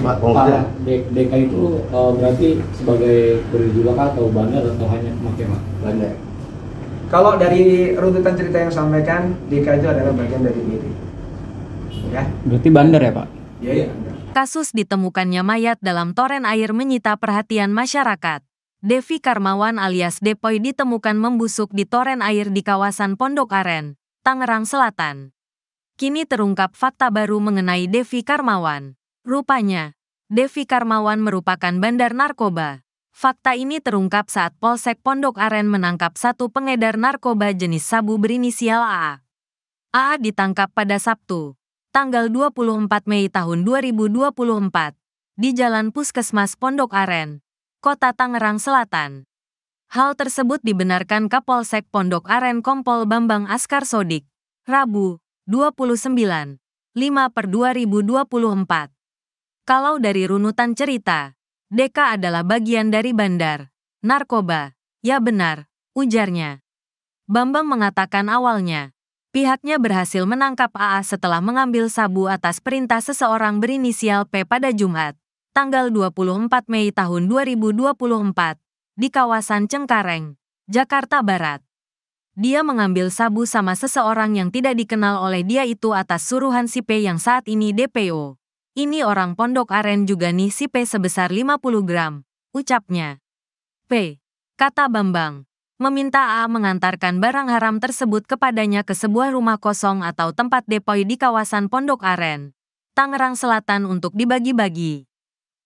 Pak, Pak, Pak. D- DK itu eh, berarti sebagai kurir juga kah atau bandar atau hanya pemakai Pak? Bandar. Kalau dari runtutan cerita yang sampaikan, DK itu adalah bagian dari MIRI. Ya, Berarti bandar ya Pak? dia ya. Kasus ditemukannya mayat dalam toren air menyita perhatian masyarakat. Devi Karmawan alias Depoy ditemukan membusuk di toren air di kawasan Pondok Aren, Tangerang Selatan. Kini terungkap fakta baru mengenai Devi Karmawan. Rupanya, Devi Karmawan merupakan bandar narkoba. Fakta ini terungkap saat Polsek Pondok Aren menangkap satu pengedar narkoba jenis sabu berinisial AA. AA ditangkap pada Sabtu, tanggal 24 Mei tahun 2024, di Jalan Puskesmas Pondok Aren, Kota Tangerang Selatan. Hal tersebut dibenarkan Kapolsek Pondok Aren Kompol Bambang Askar Sodik, Rabu, 29, 5 per 2024. Kalau dari runutan cerita, Deka adalah bagian dari bandar, narkoba, ya benar, ujarnya. Bambang mengatakan awalnya, Pihaknya berhasil menangkap AA setelah mengambil sabu atas perintah seseorang berinisial P pada Jumat, tanggal 24 Mei tahun 2024, di kawasan Cengkareng, Jakarta Barat. Dia mengambil sabu sama seseorang yang tidak dikenal oleh dia itu atas suruhan si P yang saat ini DPO. Ini orang Pondok Aren juga nih si P sebesar 50 gram, ucapnya. P. Kata Bambang meminta A mengantarkan barang haram tersebut kepadanya ke sebuah rumah kosong atau tempat depoi di kawasan Pondok Aren, Tangerang Selatan untuk dibagi-bagi.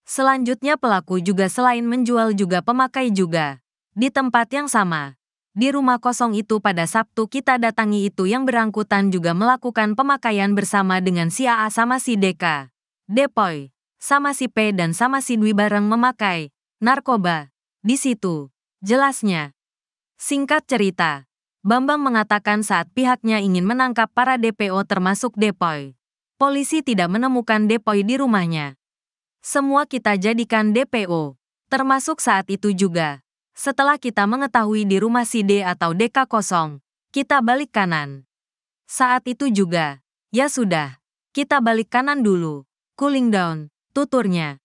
Selanjutnya pelaku juga selain menjual juga pemakai juga. Di tempat yang sama, di rumah kosong itu pada Sabtu kita datangi itu yang berangkutan juga melakukan pemakaian bersama dengan si AA sama si Deka, Depoy, sama si P dan sama si Dwi bareng memakai narkoba. Di situ, jelasnya, Singkat cerita, Bambang mengatakan saat pihaknya ingin menangkap para DPO termasuk Depoy. Polisi tidak menemukan Depoy di rumahnya. Semua kita jadikan DPO, termasuk saat itu juga. Setelah kita mengetahui di rumah si D atau DK kosong, kita balik kanan. Saat itu juga, ya sudah, kita balik kanan dulu, cooling down, tuturnya.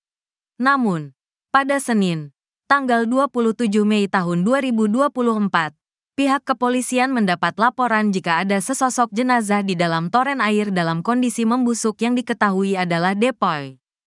Namun, pada Senin, tanggal 27 Mei tahun 2024, pihak kepolisian mendapat laporan jika ada sesosok jenazah di dalam toren air dalam kondisi membusuk yang diketahui adalah Depoy.